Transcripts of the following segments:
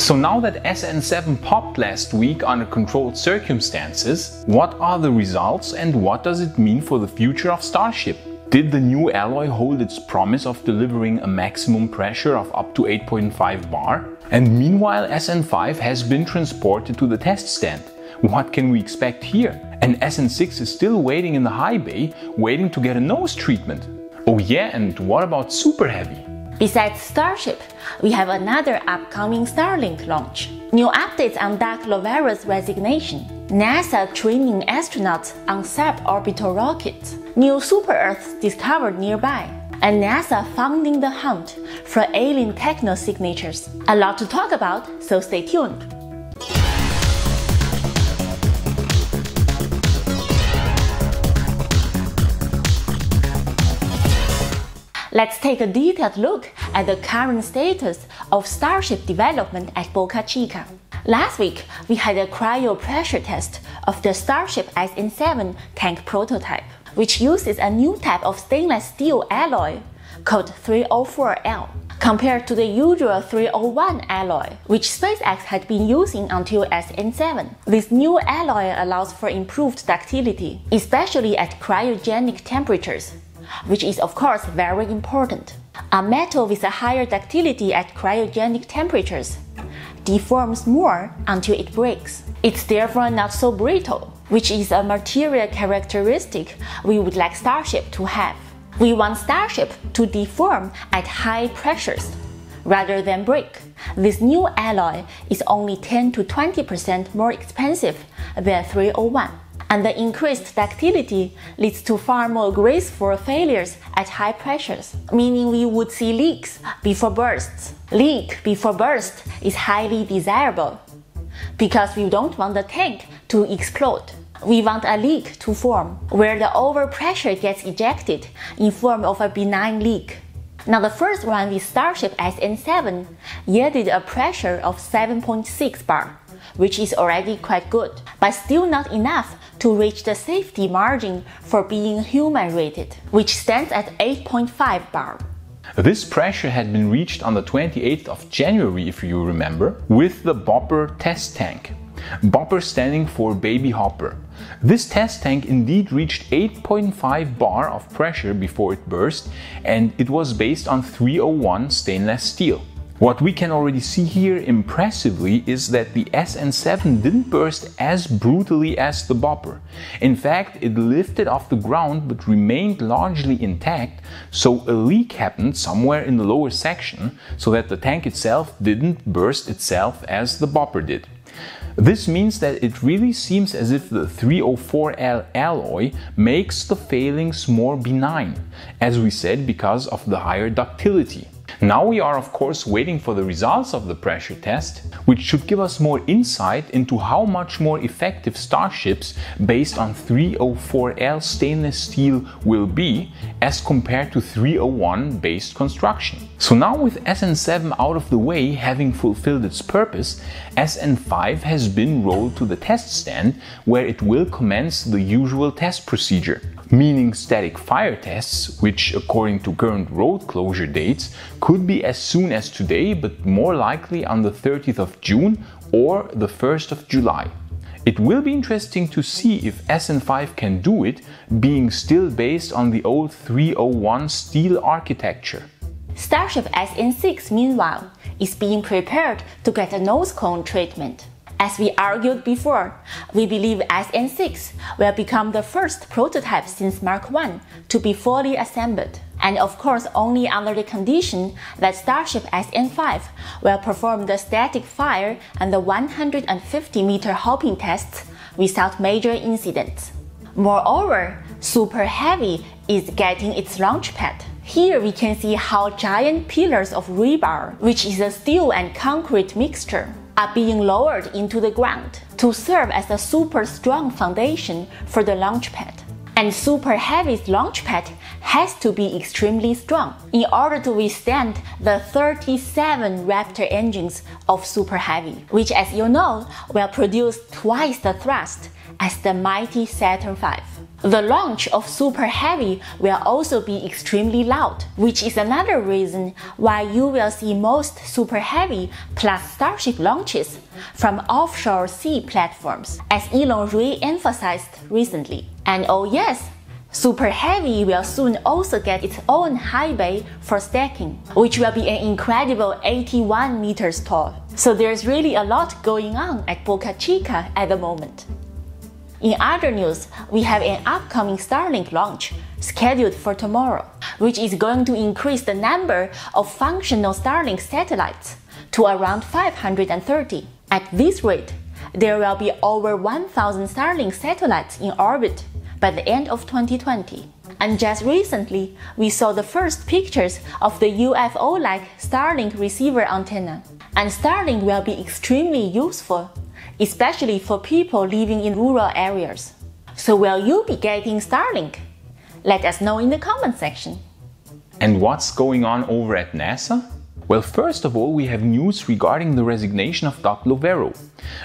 So now that SN7 popped last week under controlled circumstances, what are the results and what does it mean for the future of Starship? Did the new alloy hold its promise of delivering a maximum pressure of up to 8.5 bar? And meanwhile SN5 has been transported to the test stand. What can we expect here? And SN6 is still waiting in the high bay, waiting to get a nose treatment. Oh yeah, and what about Super Heavy? Besides Starship, we have another upcoming Starlink launch. New updates on Doug Loverro's resignation. NASA training astronauts on suborbital rockets. New super Earths discovered nearby. And NASA funding the hunt for alien techno signatures. A lot to talk about, so stay tuned. Let's take a detailed look at the current status of Starship development at Boca Chica. Last week, we had a cryo pressure test of the Starship SN7 tank prototype, which uses a new type of stainless steel alloy called 304L compared to the usual 301 alloy, which SpaceX had been using until SN7. This new alloy allows for improved ductility, especially at cryogenic temperatures, which is of course very important. A metal with a higher ductility at cryogenic temperatures deforms more until it breaks. It's therefore not so brittle, which is a material characteristic we would like Starship to have. We want Starship to deform at high pressures rather than break. This new alloy is only 10 to 20% more expensive than 301 and the increased ductility leads to far more graceful failures at high pressures, meaning we would see leaks before bursts. Leak before burst is highly desirable because we don't want the tank to explode. We want a leak to form where the overpressure gets ejected in form of a benign leak. Now the first one with Starship SN7 yielded a pressure of 7.6 bar, which is already quite good, but still not enough to reach the safety margin for being human rated, which stands at 8.5 bar. This pressure had been reached on the 28th of January, if you remember, with the Bopper test tank. Bopper standing for Baby Hopper. This test tank indeed reached 8.5 bar of pressure before it burst, and it was based on 301 stainless steel. What we can already see here impressively is that the SN7 didn't burst as brutally as the Bopper. In fact, it lifted off the ground but remained largely intact, so a leak happened somewhere in the lower section so that the tank itself didn't burst itself as the Bopper did. This means that it really seems as if the 304L alloy makes the failings more benign, as we said because of the higher ductility. Now we are of course waiting for the results of the pressure test, which should give us more insight into how much more effective starships based on 304L stainless steel will be as compared to 301 based construction. So now with SN7 out of the way having fulfilled its purpose, SN5 has been rolled to the test stand where it will commence the usual test procedure meaning static fire tests, which according to current road closure dates could be as soon as today, but more likely on the 30th of June or the 1st of July. It will be interesting to see if SN5 can do it, being still based on the old 301 steel architecture. Starship SN6, meanwhile, is being prepared to get a nose cone treatment. As we argued before, we believe SN6 will become the first prototype since Mark 1 to be fully assembled. And of course, only under the condition that Starship SN5 will perform the static fire and the 150 meter hopping tests without major incidents. Moreover, Super Heavy is getting its launch pad. Here we can see how giant pillars of rebar, which is a steel and concrete mixture, are being lowered into the ground to serve as a super strong foundation for the launch pad. And Super Heavy's launch pad has to be extremely strong in order to withstand the 37 Raptor engines of Super Heavy, which as you know will produce twice the thrust as the mighty Saturn V. The launch of Super Heavy will also be extremely loud, which is another reason why you will see most Super Heavy plus Starship launches from offshore sea platforms, as Elon re-emphasized recently. And oh yes, Super Heavy will soon also get its own high bay for stacking, which will be an incredible 81 meters tall. So there's really a lot going on at Boca Chica at the moment. In other news, we have an upcoming Starlink launch scheduled for tomorrow, which is going to increase the number of functional Starlink satellites to around 530. At this rate, there will be over 1,000 Starlink satellites in orbit by the end of 2020. And just recently, we saw the first pictures of the UFO like Starlink receiver antenna. And Starlink will be extremely useful especially for people living in rural areas. So will you be getting Starlink? Let us know in the comment section. And what's going on over at NASA? Well, first of all, we have news regarding the resignation of Doug Loverro.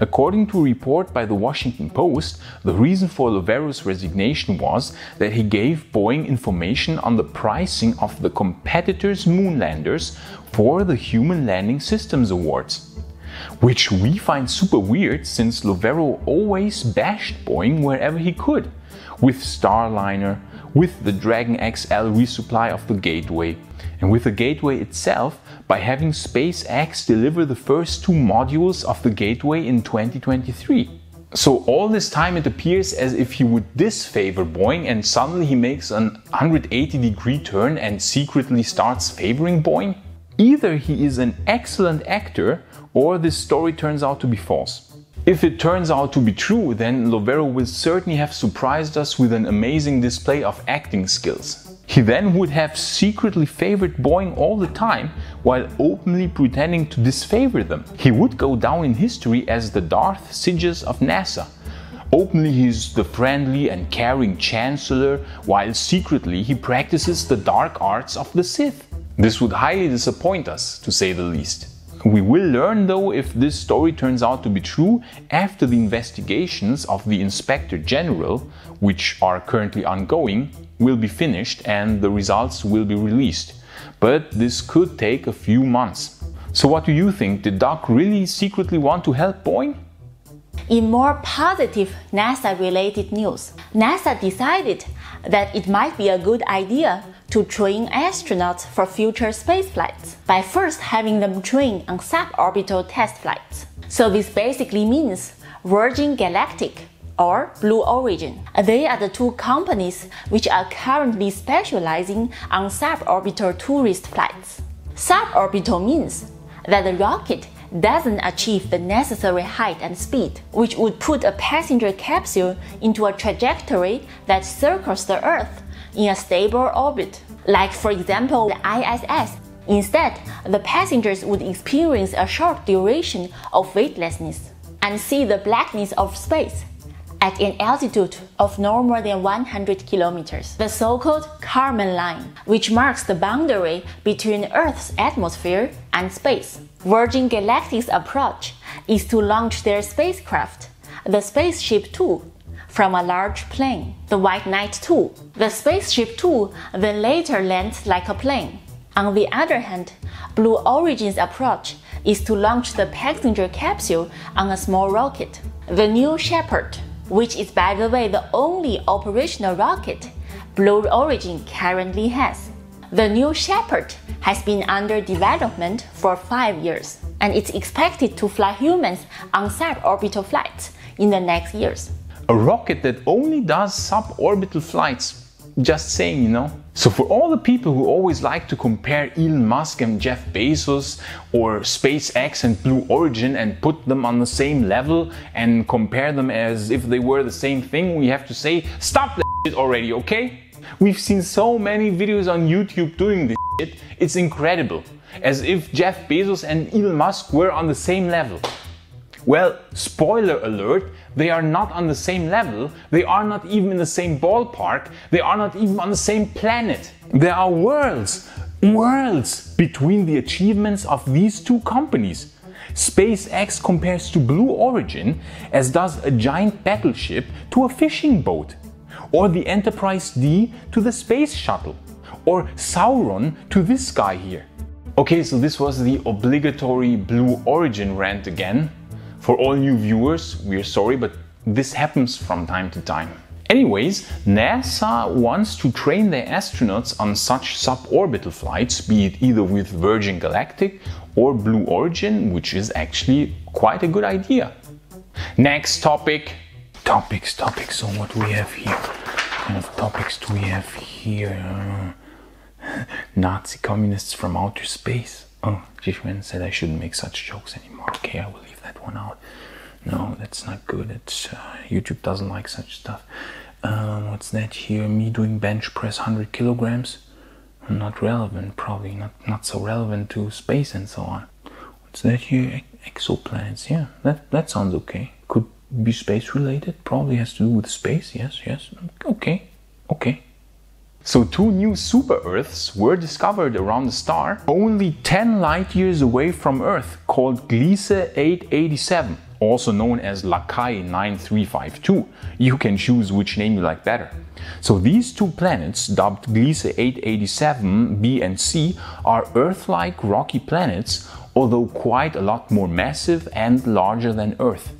According to a report by the Washington Post, the reason for Loverro's resignation was that he gave Boeing information on the pricing of the competitors' moonlanders for the Human Landing Systems Awards which we find super weird since Loverro always bashed Boeing wherever he could, with Starliner, with the Dragon XL resupply of the Gateway, and with the Gateway itself by having SpaceX deliver the first two modules of the Gateway in 2023. So all this time it appears as if he would disfavor Boeing and suddenly he makes an 180 degree turn and secretly starts favoring Boeing? Either he is an excellent actor or this story turns out to be false. If it turns out to be true, then Loverro will certainly have surprised us with an amazing display of acting skills. He then would have secretly favored Boeing all the time while openly pretending to disfavor them. He would go down in history as the Darth Sidious of NASA. Openly he's the friendly and caring chancellor while secretly he practices the dark arts of the Sith. This would highly disappoint us, to say the least. We will learn though if this story turns out to be true after the investigations of the Inspector General, which are currently ongoing, will be finished and the results will be released. But this could take a few months. So what do you think? Did Doug really secretly want to help Boeing? In more positive NASA related news, NASA decided that it might be a good idea to train astronauts for future space flights by first having them train on suborbital test flights. So this basically means Virgin Galactic or Blue Origin. They are the two companies which are currently specializing on suborbital tourist flights. Suborbital means that the rocket doesn't achieve the necessary height and speed, which would put a passenger capsule into a trajectory that circles the Earth in a stable orbit. Like, for example, the ISS. Instead, the passengers would experience a short duration of weightlessness and see the blackness of space at an altitude of no more than 100 kilometers, the so-called Kármán line, which marks the boundary between Earth's atmosphere and space. Virgin Galactic's approach is to launch their spacecraft, the Spaceship Two, from a large plane, the White Knight 2. The Spaceship 2 then later lands like a plane. On the other hand, Blue Origin's approach is to launch the passenger capsule on a small rocket. The New Shepard which is by the way the only operational rocket Blue Origin currently has. The New Shepard has been under development for five years, and it's expected to fly humans on suborbital flights in the next years. A rocket that only does suborbital flights just saying, you know. So, for all the people who always like to compare Elon Musk and Jeff Bezos or SpaceX and Blue Origin and put them on the same level and compare them as if they were the same thing, we have to say, stop that shit already, okay? We've seen so many videos on YouTube doing this shit, it's incredible. As if Jeff Bezos and Elon Musk were on the same level. Well, spoiler alert, they are not on the same level, they are not even in the same ballpark, they are not even on the same planet. There are worlds, worlds between the achievements of these two companies. SpaceX compares to Blue Origin as does a giant battleship to a fishing boat, or the Enterprise D to the space shuttle, or Sauron to this guy here. Okay, so this was the obligatory Blue Origin rant again. For all new viewers, we're sorry, but this happens from time to time. Anyways, NASA wants to train their astronauts on such suborbital flights, be it either with Virgin Galactic or Blue Origin, which is actually quite a good idea. Next topic. Topics, topics. So what we have here? What kind of topics do we have here? Nazi communists from outer space. Oh, Jixuan said I shouldn't make such jokes anymore. Okay, I will leave one out. No, that's not good. It's uh, YouTube doesn't like such stuff. Um, what's that here? Me doing bench press 100 kilograms? Not relevant, probably not not so relevant to space and so on. What's that here? Exoplanets. Yeah, that that sounds okay. Could be space related. Probably has to do with space. Yes, yes. Okay, okay. So two new super Earths were discovered around the star, only 10 light years away from Earth, called Gliese 887 also known as Lacaille 9352. You can choose which name you like better. So these two planets, dubbed Gliese 887 b and c, are Earth-like rocky planets, although quite a lot more massive and larger than Earth.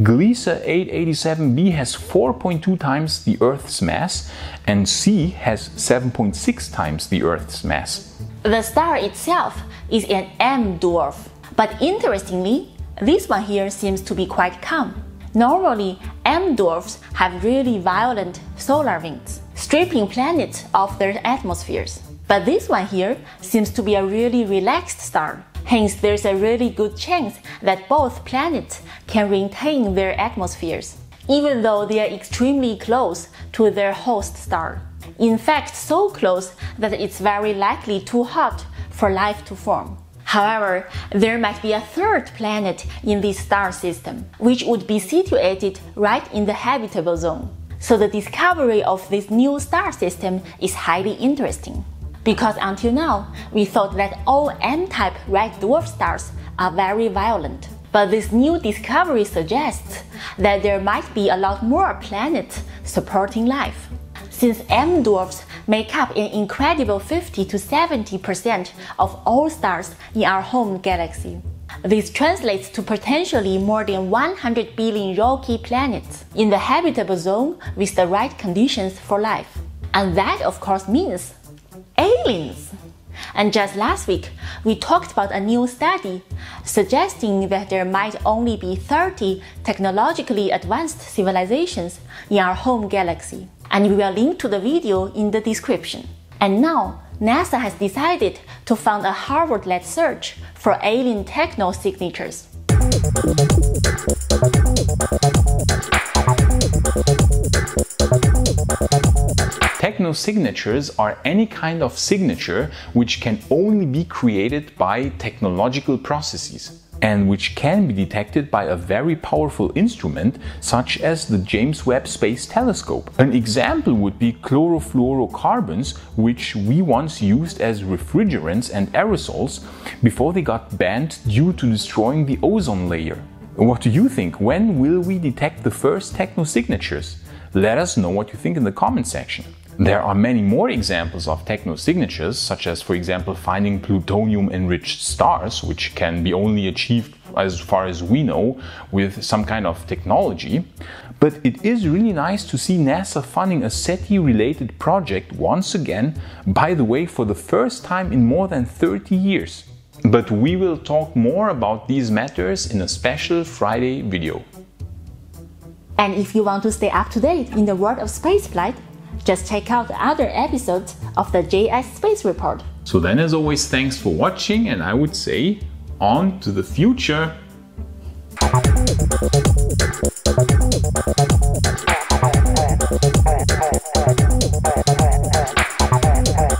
Gliese 887b has 4.2 times the Earth's mass, and C has 7.6 times the Earth's mass. The star itself is an M dwarf, but interestingly, this one here seems to be quite calm. Normally, M dwarfs have really violent solar winds, stripping planets of their atmospheres. But this one here seems to be a really relaxed star. Hence, there's a really good chance that both planets can retain their atmospheres, even though they are extremely close to their host star. In fact, so close that it's very likely too hot for life to form. However, there might be a third planet in this star system, which would be situated right in the habitable zone. So the discovery of this new star system is highly interesting. Because until now, we thought that all M-type red dwarf stars are very violent. But this new discovery suggests that there might be a lot more planets supporting life. Since M dwarfs make up an incredible 50 to 70% of all stars in our home galaxy. This translates to potentially more than 100 billion rocky planets in the habitable zone with the right conditions for life. And that, of course, means aliens. And just last week, we talked about a new study suggesting that there might only be 30 technologically advanced civilizations in our home galaxy and we will link to the video in the description. And now, NASA has decided to fund a Harvard-led search for alien techno signatures. Techno signatures are any kind of signature which can only be created by technological processes and which can be detected by a very powerful instrument such as the James Webb Space Telescope. An example would be chlorofluorocarbons, which we once used as refrigerants and aerosols before they got banned due to destroying the ozone layer. What do you think? When will we detect the first technosignatures? Let us know what you think in the comment section. There are many more examples of technosignatures, such as, for example, finding plutonium enriched stars, which can be only achieved, as far as we know, with some kind of technology. But it is really nice to see NASA funding a SETI related project once again, by the way, for the first time in more than 30 years. But we will talk more about these matters in a special Friday video. And if you want to stay up to date in the world of spaceflight, just check out the other episodes of the JS Space Report. So then as always, thanks for watching and I would say on to the future.